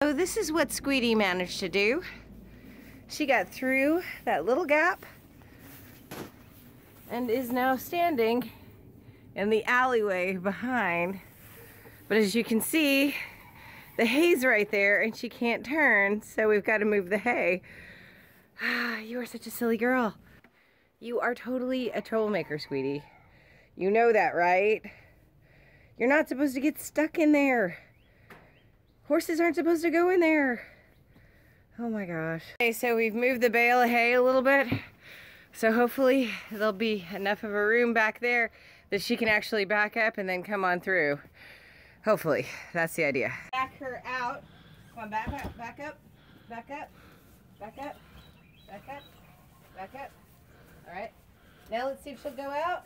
So this is what Squeetie managed to do. She got through that little gap and is now standing in the alleyway behind. But as you can see, the hay's right there and she can't turn, so we've got to move the hay. Ah, you are such a silly girl. You are totally a troublemaker, sweetie. You know that, right? You're not supposed to get stuck in there. Horses aren't supposed to go in there. Oh my gosh. Okay, so we've moved the bale of hay a little bit. So hopefully there'll be enough of a room back there that she can actually back up and then come on through. Hopefully, that's the idea. Back her out. Come on, back up, back up, back up, back up, back up, back up. All right. Now let's see if she'll go out.